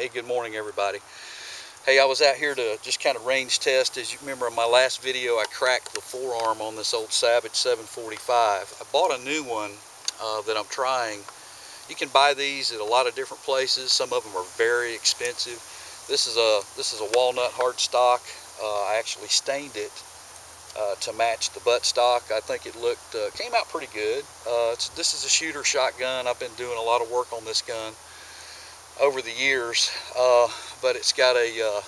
Hey, good morning, everybody. Hey, I was out here to just kind of range test. As you remember in my last video, I cracked the forearm on this old Savage 745. I bought a new one uh, that I'm trying. You can buy these at a lot of different places. Some of them are very expensive. This is a this is a walnut hard stock. Uh, I actually stained it uh, to match the butt stock. I think it looked uh, came out pretty good. Uh, this is a shooter shotgun. I've been doing a lot of work on this gun over the years, uh, but it's got a uh,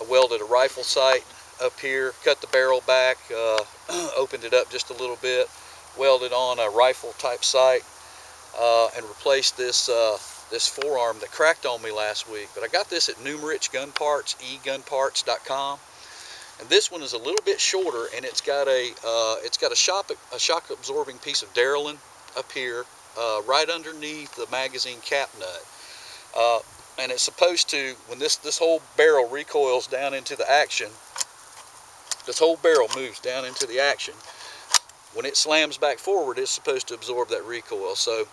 I welded a rifle sight up here, cut the barrel back, uh, opened it up just a little bit, welded on a rifle type sight, and replaced this this forearm that cracked on me last week. But I got this at Numrich Gun Parts, egunparts.com. And this one is a little bit shorter, and it's got a uh, it's got a shock a shock absorbing piece of Delrin up here, uh, right underneath the magazine cap nut. Uh, and it's supposed to, when this this whole barrel recoils down into the action, this whole barrel moves down into the action. When it slams back forward, it's supposed to absorb that recoil. So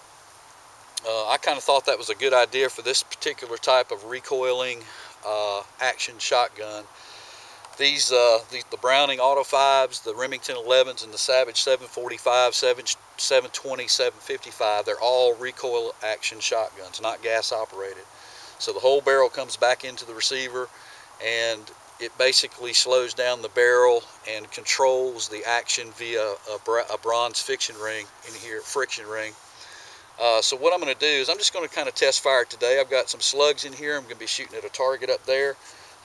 uh, I kind of thought that was a good idea for this particular type of recoiling uh, action shotgun. These, uh, the, Browning Auto 5s, the Remington 11s, and the Savage 745, 720, 755, they're all recoil action shotguns, not gas operated. So the whole barrel comes back into the receiver and it basically slows down the barrel and controls the action via a, a bronze fiction ring in here, friction ring. Uh, so what I'm going to do is I'm just going to kind of test fire today. I've got some slugs in here. I'm going to be shooting at a target up there.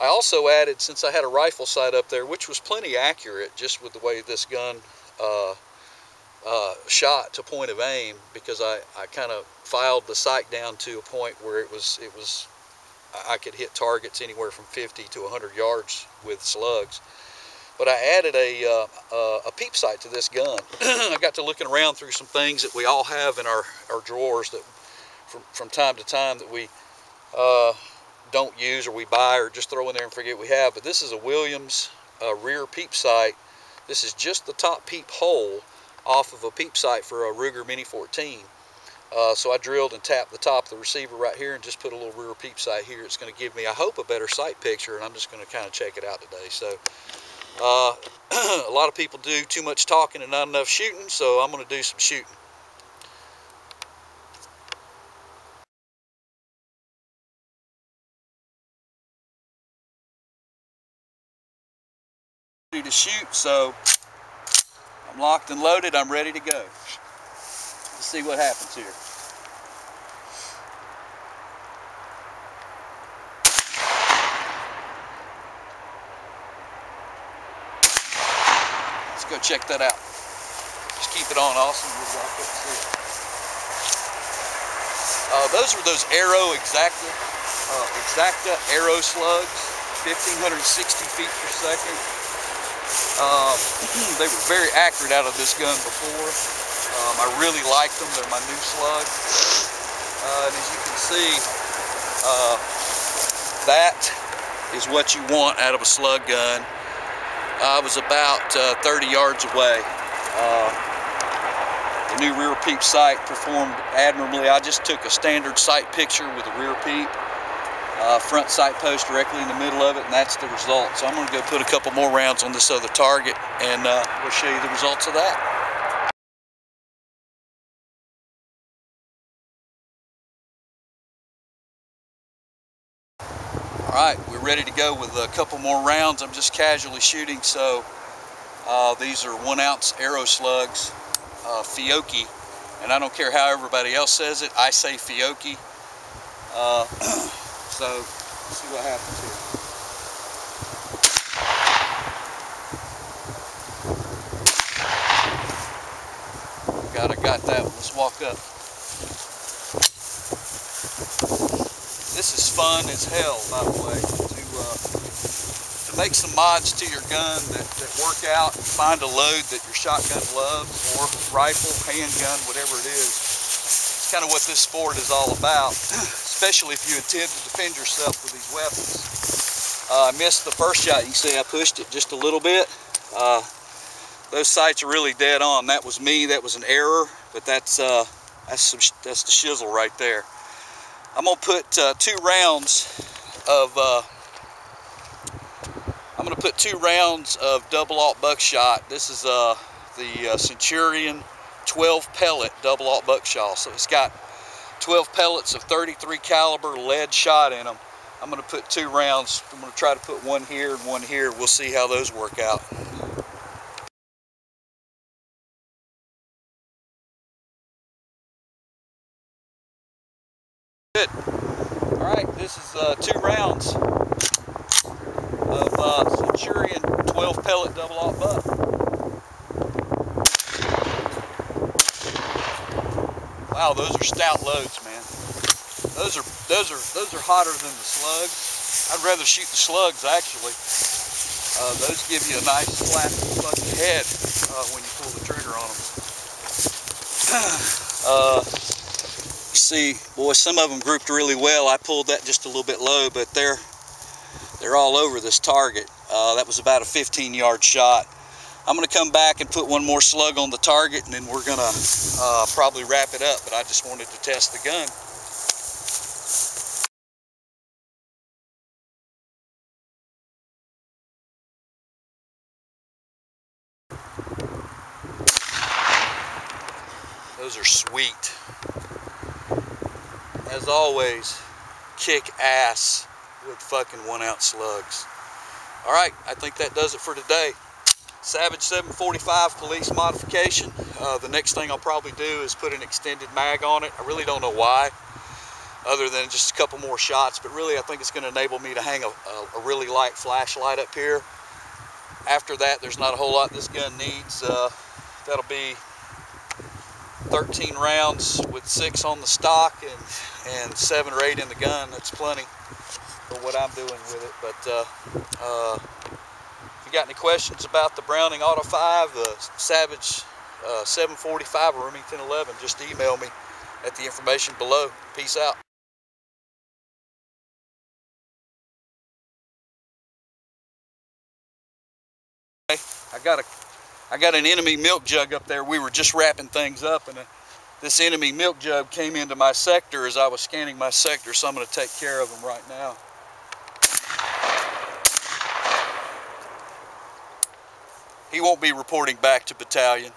I also added, since I had a rifle sight up there, which was plenty accurate just with the way this gun uh, uh, shot to point of aim, because I, I kind of filed the sight down to a point where it was, it was, I could hit targets anywhere from 50 to 100 yards with slugs. But I added a, uh, uh, a peep sight to this gun. I got to looking around through some things that we all have in our, our drawers that from, from time to time that we uh, don't use or we buy or just throw in there and forget we have. But this is a Williams uh, rear peep sight. This is just the top peep hole off of a peep sight for a Ruger Mini 14. Uh, so I drilled and tapped the top of the receiver right here and just put a little rear peep sight here. It's going to give me, I hope, a better sight picture, and I'm just going to kind of check it out today. So uh, a lot of people do too much talking and not enough shooting, so I'm going to do some shooting. Shoot, so I'm locked and loaded. I'm ready to go. Let's see what happens here. Let's go check that out. Just keep it on, Austin. We'll walk up and see it. Uh, those were those Aero Exacta, uh, Exacta Aero slugs, 1560 feet per second. Um, they were very accurate out of this gun before. Um, I really like them. They're my new slug. Uh, and as you can see, uh, that is what you want out of a slug gun. I was about uh, 30 yards away. Uh, the new rear peep sight performed admirably. I just took a standard sight picture with a rear peep uh, front sight post directly in the middle of it, and that's the result. So I'm going to go put a couple more rounds on this other target, and uh, we'll show you the results of that. All right, we're ready to go with a couple more rounds. I'm just casually shooting, so uh, these are one ounce Aero slugs, uh, Fiocchi, and I don't care how everybody else says it, I say Fiocchi. So, see what happens here. Got it, got that one. Let's walk up. This is fun as hell, by the way, to, uh, to make some mods to your gun that, that work out and find a load that your shotgun loves, or rifle, handgun, whatever it is. It's kind of what this sport is all about. especially if you intend to defend yourself with these weapons. Uh, I missed the first shot. You can see I pushed it just a little bit. Uh, those sights are really dead on. That was me. That was an error, but that's uh, that's some, that's the shizzle right there. I'm gonna put uh, two rounds of uh, I'm gonna put two rounds of double aught buckshot. This is uh, the Centurion 12 pellet double aught buckshot. So it's got 12 pellets of 33 caliber lead shot in them. I'm gonna put two rounds. I'm gonna try to put one here and one here. We'll see how those work out. Good. All right, this is uh, two rounds of uh, Centurion 12 pellet double aught buck. Wow, those are stout loads, man. Those are those are those are hotter than the slugs. I'd rather shoot the slugs actually. Uh, those give you a nice flat fucking head uh, when you pull the trigger on them. uh, see, boy, some of them grouped really well. I pulled that just a little bit low, but they're they're all over this target. Uh, that was about a 15 yard shot. I'm gonna come back and put one more slug on the target and then we're gonna uh, probably wrap it up, but I just wanted to test the gun. Those are sweet as always, kick ass with fucking one ounce slugs. All right, I think that does it for today. Savage 745 police modification. Uh, the next thing I'll probably do is put an extended mag on it. I really don't know why, other than just a couple more shots, but really I think it's gonna enable me to hang a, a, a really light flashlight up here. After that, there's not a whole lot this gun needs. Uh, that'll be 13 rounds with six on the stock and, and seven or eight in the gun. That's plenty for what I'm doing with it. But uh, uh, got any questions about the Browning Auto 5, the Savage uh, 745 or Remington 11, just email me at the information below. Peace out. I got a I got an enemy milk jug up there. We were just wrapping things up and a, uh, this enemy milk jug came into my sector as I was scanning my sector, so I'm gonna take care of them right now. He won't be reporting back to battalion.